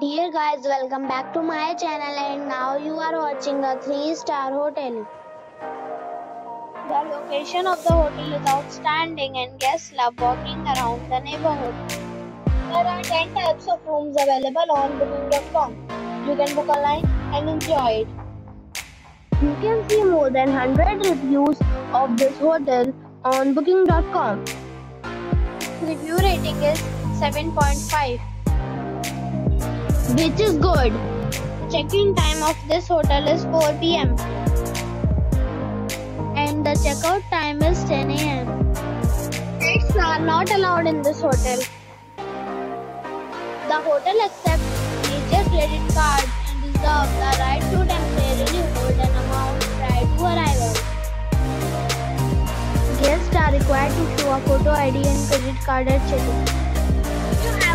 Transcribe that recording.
Dear guys, welcome back to my channel and now you are watching a 3 star hotel. The location of the hotel is outstanding and guests love walking around the neighborhood. There are 10 types of rooms available on booking.com. You can book online and enjoy it. You can see more than 100 reviews of this hotel on booking.com. Review rating is 7.5 which is good. Check-in time of this hotel is 4 p.m. and the checkout time is 10 a.m. Pets are not allowed in this hotel. The hotel accepts major credit cards and reserves the right to temporarily hold an amount prior to arrival. Guests are required to show a photo ID and credit card at check-in.